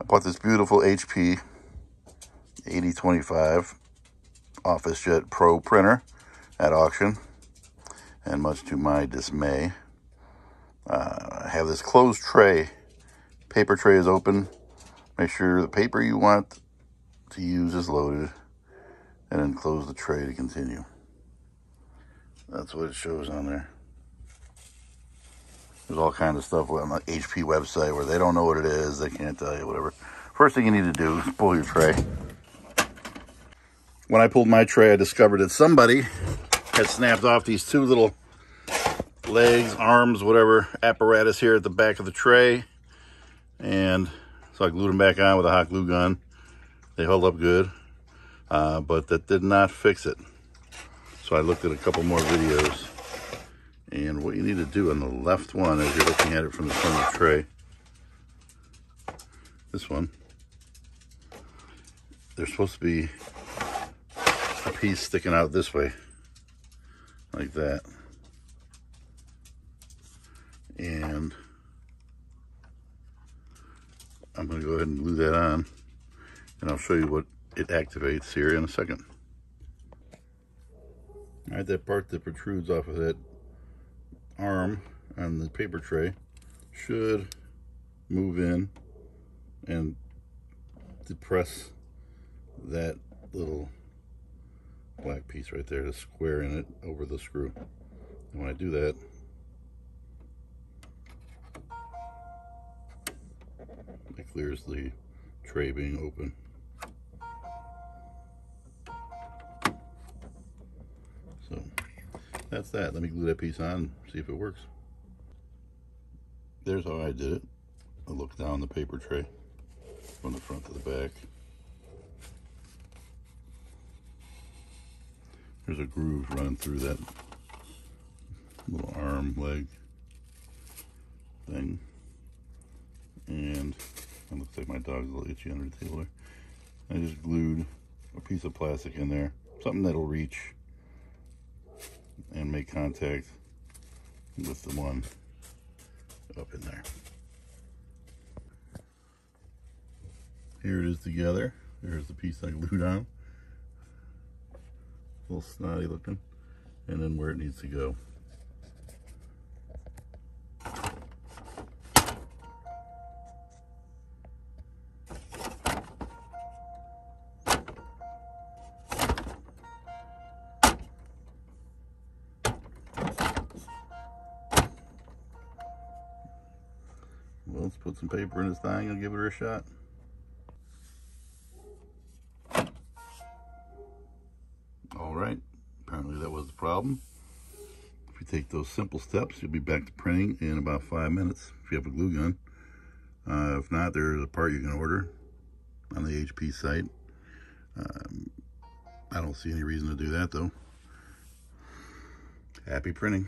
I bought this beautiful HP 8025 OfficeJet Pro printer at auction. And much to my dismay, uh, I have this closed tray. Paper tray is open. Make sure the paper you want to use is loaded. And then close the tray to continue. That's what it shows on there. There's all kinds of stuff on the HP website where they don't know what it is. They can't tell you, whatever. First thing you need to do is pull your tray. When I pulled my tray, I discovered that somebody had snapped off these two little legs, arms, whatever apparatus here at the back of the tray. And so I glued them back on with a hot glue gun. They held up good, uh, but that did not fix it. So I looked at a couple more videos. And what you need to do on the left one as you're looking at it from the front of the tray, this one, there's supposed to be a piece sticking out this way, like that. And I'm going to go ahead and glue that on, and I'll show you what it activates here in a second. All right, that part that protrudes off of that arm on the paper tray should move in and depress that little black piece right there, to square in it, over the screw. And when I do that, it clears the tray being open. That's that. Let me glue that piece on see if it works. There's how I did it. I look down the paper tray from the front to the back. There's a groove running through that little arm, leg thing. And it looks like my dog's a little itchy under the table there. I just glued a piece of plastic in there, something that'll reach and make contact with the one up in there. Here it is together. There's the piece I glued on a little snotty looking, and then where it needs to go. Let's put some paper in this thing and give it a shot. All right, apparently that was the problem. If you take those simple steps, you'll be back to printing in about five minutes if you have a glue gun. Uh, if not, there's a part you can order on the HP site. Um, I don't see any reason to do that though. Happy printing.